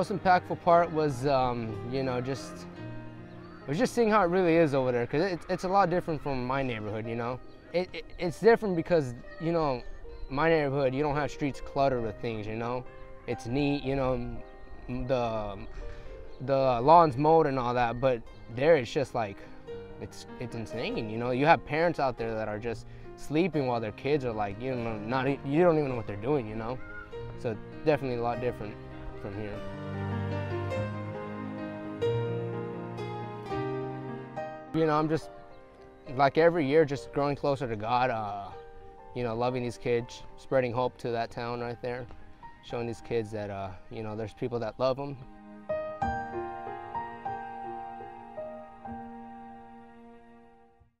most impactful part was, um, you know, just was just seeing how it really is over there because it, it's a lot different from my neighborhood. You know, it, it, it's different because you know, my neighborhood you don't have streets cluttered with things. You know, it's neat. You know, the the lawns mowed and all that, but there it's just like it's it's insane. You know, you have parents out there that are just sleeping while their kids are like you know not you don't even know what they're doing. You know, so definitely a lot different from here. You know, I'm just like every year just growing closer to God. Uh, you know, loving these kids, spreading hope to that town right there, showing these kids that uh, you know there's people that love them